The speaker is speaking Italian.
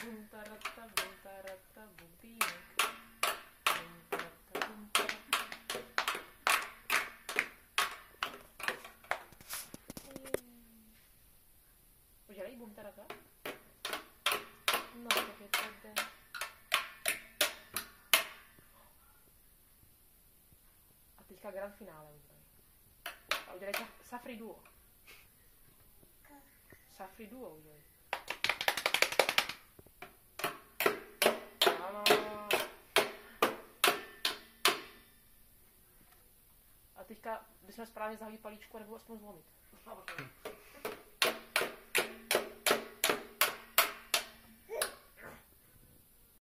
bum tarata bum tarata bum týnek. Bum tarata bum tarata. Udělej bum tarata? No, tak je to jde. A teďka grand finále udělej. A udělej sa- Safri Duo. Safri Duo udělej. Teďka bychom správně zahli palíčku nebo aspoň zlomit.